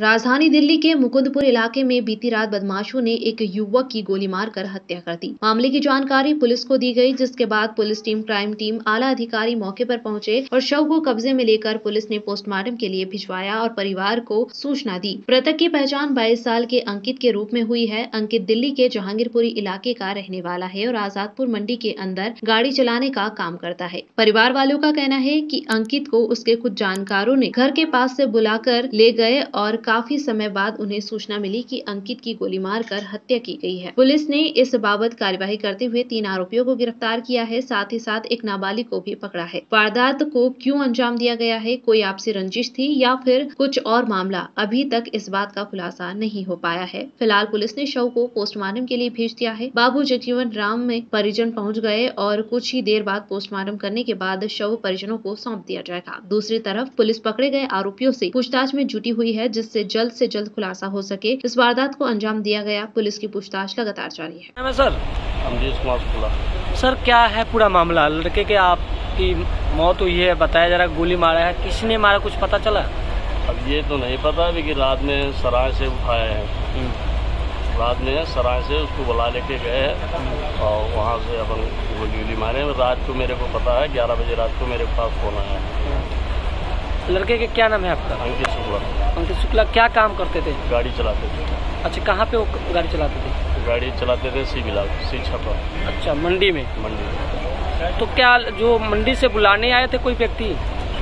राजधानी दिल्ली के मुकुंदपुर इलाके में बीती रात बदमाशों ने एक युवक की गोली मारकर हत्या कर दी। मामले की जानकारी पुलिस को दी गई, जिसके बाद पुलिस टीम, क्राइम टीम, आला अधिकारी मौके पर पहुँचे और शव को कब्जे में लेकर पुलिस ने पोस्टमार्टम के लिए भिजवाया और परिवार को सूचना दी। मृतक की पहचान 22 साल के अंकित के रूप में हुई है। अंकित दिल्ली के जहांगीरपुरी इलाके का रहने वाला है और आजादपुर मंडी के अंदर गाड़ी चलाने का काम करता है। परिवार वालों का कहना है की अंकित को उसके कुछ जानकारों ने घर के पास ऐसी बुलाकर ले गए और काफ़ी समय बाद उन्हें सूचना मिली कि अंकित की गोली मारकर हत्या की गई है। पुलिस ने इस बाबत कार्यवाही करते हुए तीन आरोपियों को गिरफ़्तार किया है, साथ ही साथ एक नाबालिग को भी पकड़ा है। वारदात को क्यों अंजाम दिया गया है, कोई आपसी रंजिश थी या फिर कुछ और मामला, अभी तक इस बात का खुलासा नहीं हो पाया है। फ़िलहाल पुलिस ने शव को पोस्टमार्टम के लिए भेज दिया है। बाबू जगजीवन राम में परिजन पहुँच गए और कुछ ही देर बाद पोस्टमार्टम करने के बाद शव परिजनों को सौंप दिया जाएगा। दूसरी तरफ़ पुलिस पकड़े गए आरोपियों से पूछताछ में जुटी हुई है, जिससे जल्द से जल्द खुलासा हो सके। इस वारदात को अंजाम दिया गया। पुलिस की पूछताछ लगातार जारी है। सर। कुमार सर क्या है पूरा मामला? लड़के के आपकी मौत हुई है बताया जा रहा है गोली मारा है। किसने मारा? कुछ पता चला? अब ये तो नहीं पता अभी कि रात में सराय से उठाए हैं। रात में सराय से उसको बुला लेके गए हैं और वहाँ से अपन गोली वोली मारे रात को मेरे को पता है ग्यारह बजे रात को मेरे पास फ़ोन आया। लड़के के क्या नाम है आपका? अंकित शुक्ला। अंकित शुक्ला क्या काम करते थे? गाड़ी चलाते थे। अच्छा कहाँ पे वो गाड़ी चलाते थे? गाड़ी चलाते थे सी बिलाल सी छपा अच्छा मंडी में? मंडी। में। तो क्या जो मंडी से बुलाने आए थे कोई व्यक्ति?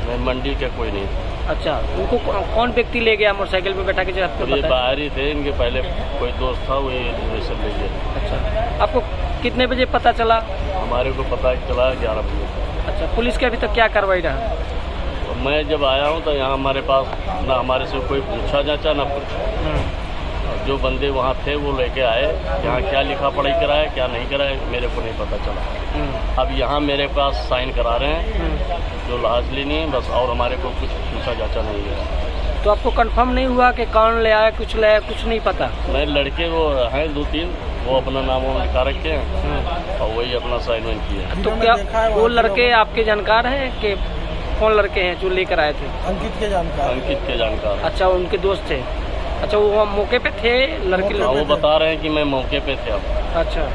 मैं मंडी के कोई नहीं। था अच्छा उनको कौन व्यक्ति ले गया मोटरसाइकिल पे बैठा के जो आपको ये बाहर ही थे इनके पहले कोई दोस्त था वही सब ले गया अच्छा आपको कितने बजे पता चला? हमारे को पता चला ग्यारह बजे। अच्छा पुलिस के अभी तक क्या कार्रवाई रहा? मैं जब आया हूँ तो यहाँ हमारे पास ना हमारे से कोई पूछा जाचा ना कुछ। जो बंदे वहाँ थे वो लेके आए। यहाँ क्या लिखा पढ़ाई कराए क्या नहीं कराए मेरे को नहीं पता चला। हम्म, अब यहाँ मेरे पास साइन करा रहे हैं। हम्म। जो लाज लेनी है बस और हमारे को कुछ पूछा जाचा नहीं है। तो आपको कंफर्म नहीं हुआ कि कौन ले आया कुछ ले आया कुछ नहीं पता? मैं लड़के वो हैं दो तीन वो अपना नाम लिखा रखे हैं। और वही अपना साइन वाइन किया तो क्या वो लड़के आपके जानकार हैं कि कौन लड़के हैं जो लेकर आए थे? अंकित के जानकार। अंकित के जानकार। अच्छा उनके दोस्त थे। अच्छा वो मौके पे थे लड़के हाँ, वो बता रहे हैं कि मैं मौके पे थे अब। अच्छा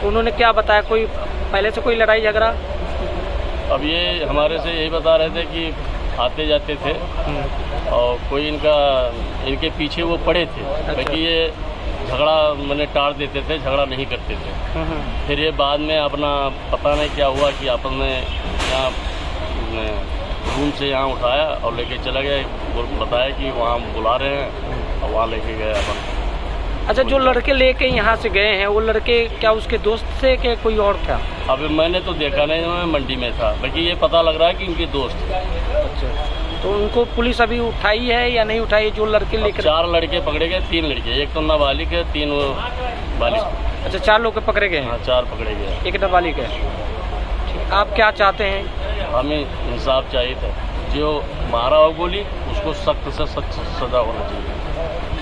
तो उन्होंने क्या बताया? कोई पहले से कोई लड़ाई झगड़ा? अब ये हमारे से यही बता रहे थे कि आते जाते थे हम्म, और कोई इनका इनके पीछे वो पड़े थे। बाकी ये झगड़ा मैंने टाड़ देते थे झगड़ा नहीं करते थे। हम्म, फिर ये बाद में अपना पता नहीं क्या हुआ कि आपस में यहाँ ने रूम से यहाँ उठाया और लेके चला गया। बताया कि वहाँ बुला रहे हैं और वहाँ लेके गए अपन। अच्छा जो लड़के लेके यहाँ से गए हैं वो लड़के क्या उसके दोस्त थे कि कोई और था? अभी मैंने तो देखा नहीं मैं मंडी में था। बाकी ये पता लग रहा है कि इनके दोस्त। अच्छा तो उनको पुलिस अभी उठाई है या नहीं उठाई जो लड़के लेकर चार लड़के पकड़े गए तीन लड़के। एक तो नाबालिग है तीन वो बालिग। अच्छा चार लोग पकड़े गए हाँ? हैं चार पकड़े गए। एक नाबालिग है। आप क्या चाहते हैं? हमें इंसाफ चाहिए था। जो मारा हो गोली उसको सख्त से सख्त सजा होना चाहिए।